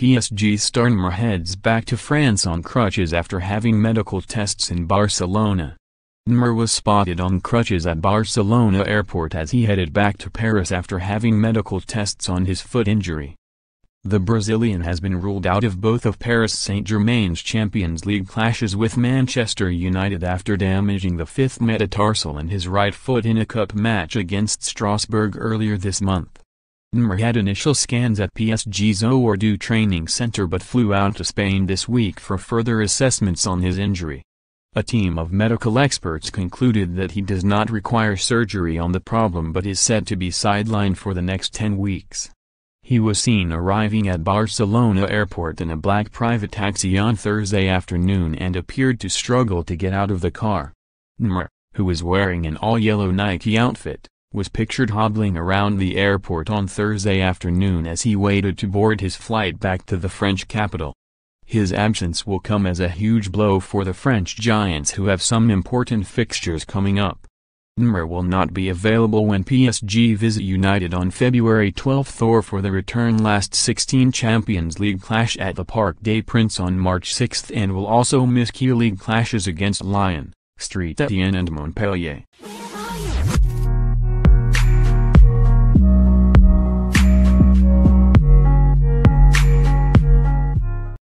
PSG star Neymar heads back to France on crutches after having medical tests in Barcelona. Neymar was spotted on crutches at Barcelona airport as he headed back to Paris after having medical tests on his foot injury. The Brazilian has been ruled out of both of Paris Saint-Germain's Champions League clashes with Manchester United after damaging the fifth metatarsal in his right foot in a cup match against Strasbourg earlier this month. Neymar had initial scans at PSG's Ooredoo training center but flew out to Spain this week for further assessments on his injury. A team of medical experts concluded that he does not require surgery on the problem but is said to be sidelined for the next 10 weeks. He was seen arriving at Barcelona airport in a black private taxi on Thursday afternoon and appeared to struggle to get out of the car. Neymar, who was wearing an all-yellow Nike outfit, was pictured hobbling around the airport on Thursday afternoon as he waited to board his flight back to the French capital. His absence will come as a huge blow for the French Giants who have some important fixtures coming up. Neymar will not be available when PSG visit United on February 12 or for the return last 16 Champions League clash at the Parc des Princes on March 6 and will also miss key league clashes against Lyon, St Etienne and Montpellier.